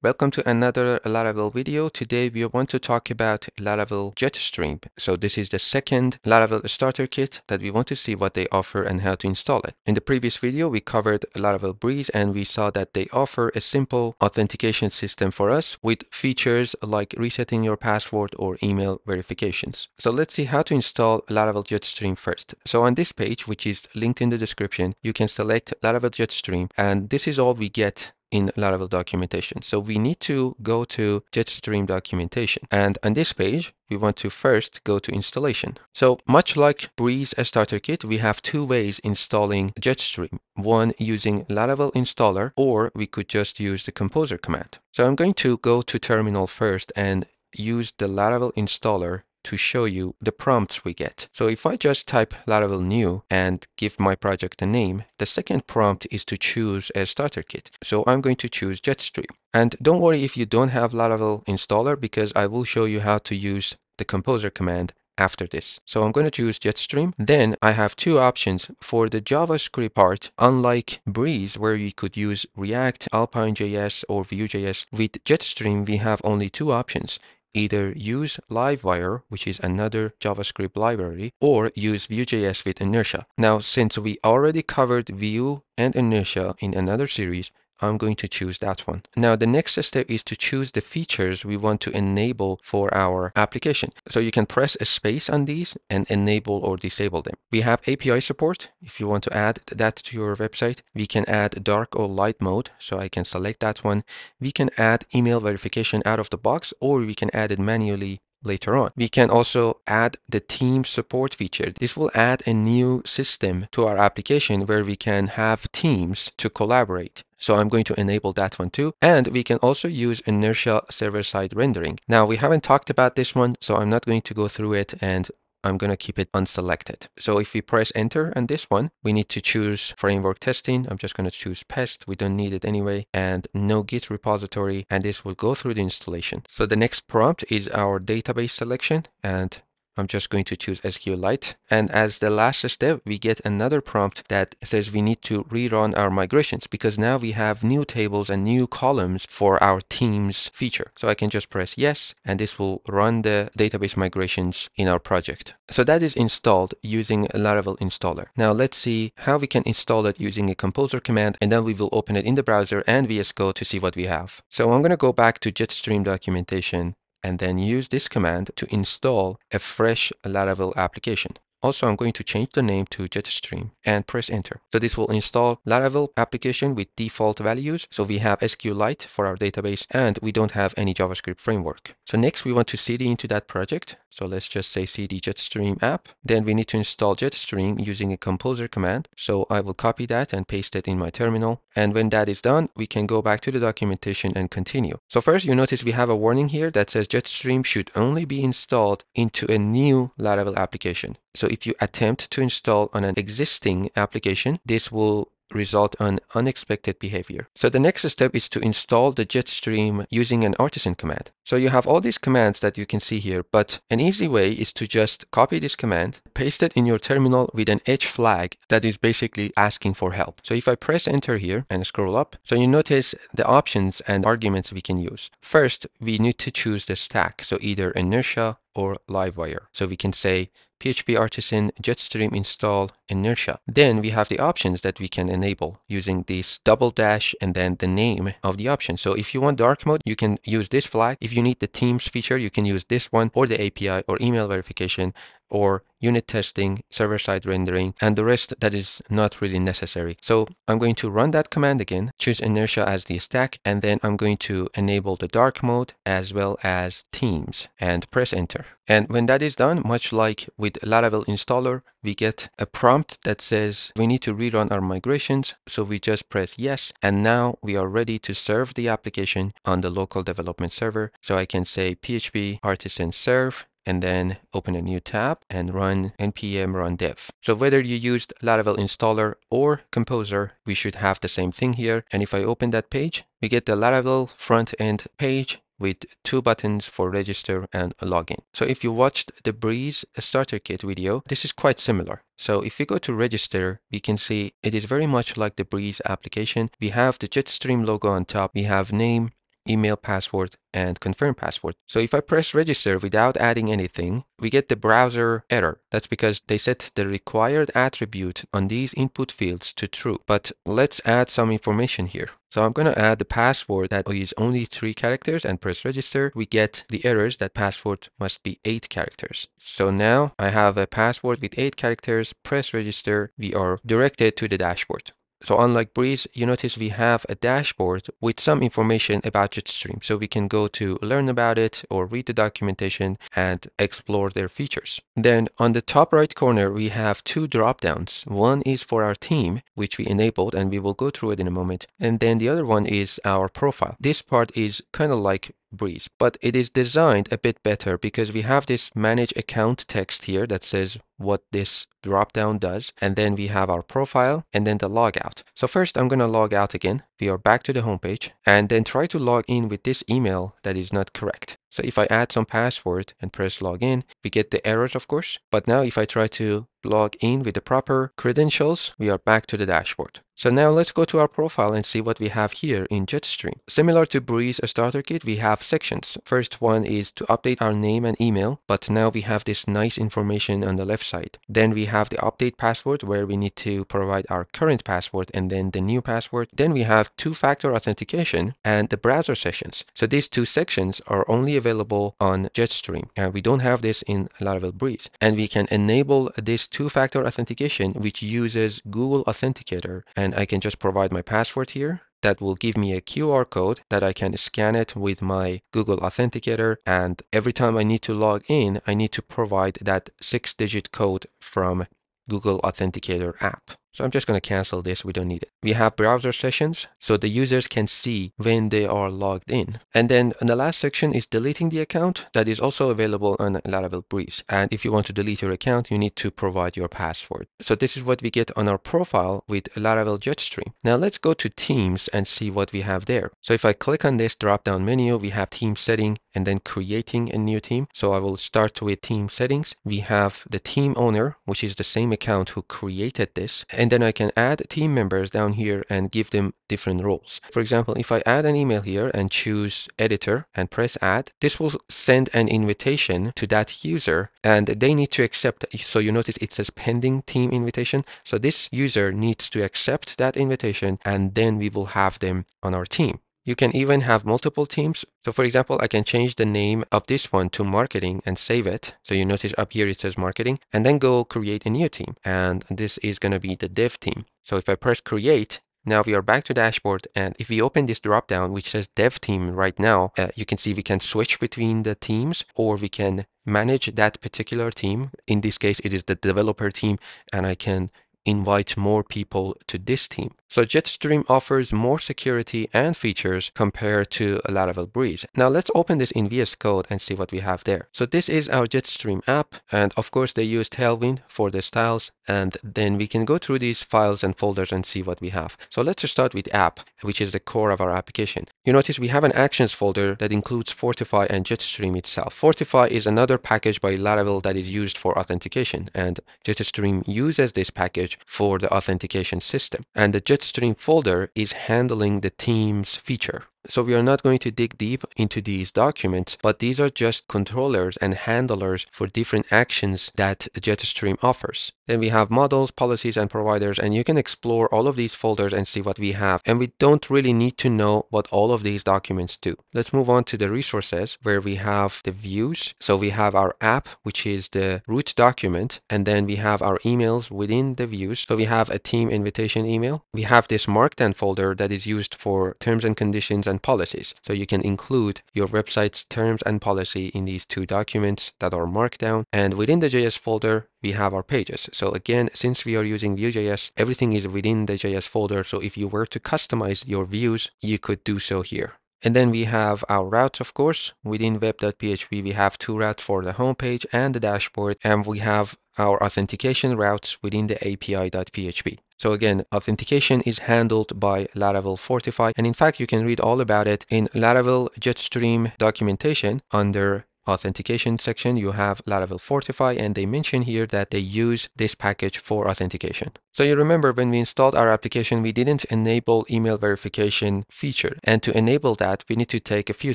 Welcome to another Laravel video. Today we want to talk about Laravel Jetstream. So this is the second Laravel starter kit that we want to see what they offer and how to install it. In the previous video we covered Laravel Breeze and we saw that they offer a simple authentication system for us with features like resetting your password or email verifications. So let's see how to install Laravel Jetstream first. So on this page, which is linked in the description, you can select Laravel Jetstream and this is all we get in Laravel documentation. So we need to go to Jetstream documentation. And on this page, we want to first go to installation. So much like Breeze a starter kit, we have two ways installing Jetstream. One using Laravel installer, or we could just use the composer command. So I'm going to go to terminal first and use the Laravel installer to show you the prompts we get. So if I just type Laravel new and give my project a name, the second prompt is to choose a starter kit. So I'm going to choose Jetstream. And don't worry if you don't have Laravel installer because I will show you how to use the composer command after this. So I'm going to choose Jetstream. Then I have two options for the JavaScript part. Unlike Breeze, where you could use React, Alpine.js, or Vue.js, with Jetstream, we have only two options either use Livewire, which is another JavaScript library, or use Vue.js with Inertia. Now, since we already covered Vue and Inertia in another series, I'm going to choose that one. Now the next step is to choose the features we want to enable for our application. So you can press a space on these and enable or disable them. We have API support. If you want to add that to your website, we can add dark or light mode. So I can select that one. We can add email verification out of the box or we can add it manually later on. We can also add the team support feature. This will add a new system to our application where we can have teams to collaborate. So I'm going to enable that one too. And we can also use inertia server-side rendering. Now we haven't talked about this one, so I'm not going to go through it and I'm going to keep it unselected. So if we press enter on this one, we need to choose framework testing. I'm just going to choose pest. We don't need it anyway. And no git repository. And this will go through the installation. So the next prompt is our database selection. And I'm just going to choose SQLite. And as the last step, we get another prompt that says we need to rerun our migrations because now we have new tables and new columns for our teams feature. So I can just press yes, and this will run the database migrations in our project. So that is installed using Laravel installer. Now let's see how we can install it using a composer command, and then we will open it in the browser and VS Code to see what we have. So I'm going to go back to Jetstream documentation and then use this command to install a fresh Laravel application. Also, I'm going to change the name to Jetstream and press enter. So this will install Laravel application with default values. So we have SQLite for our database and we don't have any JavaScript framework. So next we want to cd into that project. So let's just say cd Jetstream app. Then we need to install Jetstream using a composer command. So I will copy that and paste it in my terminal. And when that is done, we can go back to the documentation and continue. So first you notice we have a warning here that says Jetstream should only be installed into a new Laravel application. So if you attempt to install on an existing application, this will result on unexpected behavior. So the next step is to install the Jetstream using an artisan command. So you have all these commands that you can see here, but an easy way is to just copy this command, paste it in your terminal with an H flag that is basically asking for help. So if I press enter here and scroll up, so you notice the options and arguments we can use. First, we need to choose the stack. So either inertia or Livewire. So we can say PHP Artisan Jetstream install inertia. Then we have the options that we can enable using this double dash and then the name of the option. So if you want dark mode, you can use this flag. If you need the Teams feature, you can use this one or the API or email verification or unit testing, server-side rendering, and the rest that is not really necessary. So I'm going to run that command again, choose inertia as the stack, and then I'm going to enable the dark mode as well as Teams and press enter. And when that is done, much like with Laravel installer, we get a prompt that says we need to rerun our migrations. So we just press yes. And now we are ready to serve the application on the local development server. So I can say PHP artisan serve and then open a new tab and run npm run dev. So whether you used Laravel installer or composer, we should have the same thing here. And if I open that page, we get the Laravel front end page with two buttons for register and login. So if you watched the Breeze starter kit video, this is quite similar. So if we go to register, we can see it is very much like the Breeze application. We have the Jetstream logo on top. We have name, email password, and confirm password. So if I press register without adding anything, we get the browser error. That's because they set the required attribute on these input fields to true. But let's add some information here. So I'm going to add the password that is only three characters and press register. We get the errors that password must be eight characters. So now I have a password with eight characters, press register. We are directed to the dashboard. So unlike Breeze, you notice we have a dashboard with some information about Jetstream. So we can go to learn about it or read the documentation and explore their features. Then on the top right corner, we have two drop downs. One is for our team, which we enabled and we will go through it in a moment. And then the other one is our profile. This part is kind of like Breeze, but it is designed a bit better because we have this manage account text here that says what this dropdown does. And then we have our profile and then the logout. So first I'm going to log out again. We are back to the homepage and then try to log in with this email that is not correct. So if I add some password and press login, we get the errors, of course. But now if I try to log in with the proper credentials, we are back to the dashboard. So now let's go to our profile and see what we have here in Jetstream. Similar to Breeze Starter Kit, we have sections. First one is to update our name and email, but now we have this nice information on the left side. Then we have the update password where we need to provide our current password and then the new password. Then we have two-factor authentication and the browser sessions. So these two sections are only available on Jetstream and we don't have this in Laravel Breeze. And we can enable this two-factor authentication which uses Google Authenticator and and I can just provide my password here that will give me a QR code that I can scan it with my Google Authenticator. And every time I need to log in, I need to provide that six digit code from Google Authenticator app. So I'm just going to cancel this. We don't need it. We have browser sessions so the users can see when they are logged in. And then the last section is deleting the account that is also available on Laravel Breeze. And if you want to delete your account, you need to provide your password. So this is what we get on our profile with Laravel Jetstream. Now let's go to Teams and see what we have there. So if I click on this drop-down menu, we have team setting and then creating a new team. So I will start with team settings. We have the team owner, which is the same account who created this. And then I can add team members down here and give them different roles. For example, if I add an email here and choose editor and press add, this will send an invitation to that user and they need to accept. So you notice it says pending team invitation. So this user needs to accept that invitation and then we will have them on our team. You can even have multiple teams. So for example, I can change the name of this one to marketing and save it. So you notice up here it says marketing and then go create a new team. And this is going to be the dev team. So if I press create, now we are back to dashboard and if we open this drop down which says dev team right now, uh, you can see we can switch between the teams or we can manage that particular team. In this case, it is the developer team and I can invite more people to this team. So Jetstream offers more security and features compared to Laravel Breeze. Now let's open this in VS Code and see what we have there. So this is our Jetstream app. And of course they use Tailwind for the styles. And then we can go through these files and folders and see what we have. So let's start with app, which is the core of our application. You notice we have an actions folder that includes Fortify and Jetstream itself. Fortify is another package by Laravel that is used for authentication. And Jetstream uses this package for the authentication system. And the Jetstream folder is handling the Teams feature. So we are not going to dig deep into these documents, but these are just controllers and handlers for different actions that Jetstream offers. Then we have models, policies, and providers, and you can explore all of these folders and see what we have. And we don't really need to know what all of these documents do. Let's move on to the resources where we have the views. So we have our app, which is the root document, and then we have our emails within the views. So we have a team invitation email. We have this markdown folder that is used for terms and conditions and policies. So you can include your website's terms and policy in these two documents that are markdown. And within the JS folder, we have our pages. So again, since we are using Vue.js, everything is within the JS folder. So if you were to customize your views, you could do so here. And then we have our routes, of course. Within web.php, we have two routes for the homepage and the dashboard. And we have our authentication routes within the API.php. So again, authentication is handled by Laravel Fortify. And in fact, you can read all about it in Laravel Jetstream documentation under authentication section, you have Laravel Fortify, and they mention here that they use this package for authentication. So you remember when we installed our application, we didn't enable email verification feature. And to enable that, we need to take a few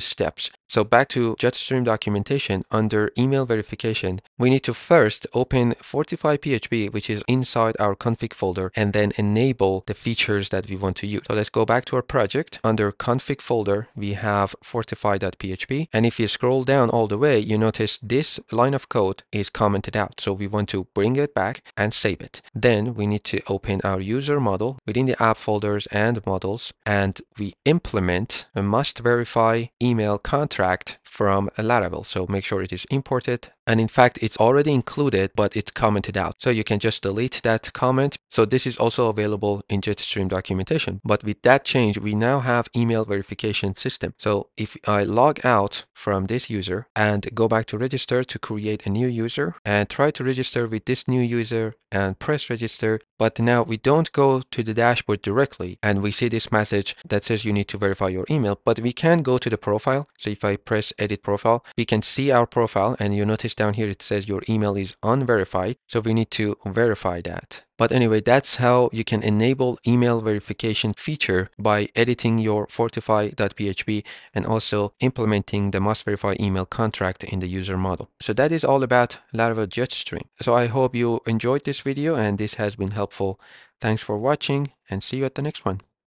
steps. So back to Jetstream documentation under email verification, we need to first open Fortify PHP, which is inside our config folder, and then enable the features that we want to use. So let's go back to our project. Under config folder, we have fortify.php. And if you scroll down all the way, you notice this line of code is commented out. So we want to bring it back and save it. Then we need to open our user model within the app folders and models, and we implement a must verify email contract from a Laravel. So make sure it is imported. And in fact, it's already included, but it's commented out. So you can just delete that comment. So this is also available in Jetstream documentation. But with that change, we now have email verification system. So if I log out from this user and go back to register to create a new user and try to register with this new user and press register, but now we don't go to the dashboard directly and we see this message that says you need to verify your email, but we can go to the profile. So if I press edit profile, we can see our profile and you notice down here it says your email is unverified. So we need to verify that. But anyway, that's how you can enable email verification feature by editing your fortify.php and also implementing the must verify email contract in the user model. So that is all about Laravel Jetstream. So I hope you enjoyed this video and this has been helpful. Thanks for watching and see you at the next one.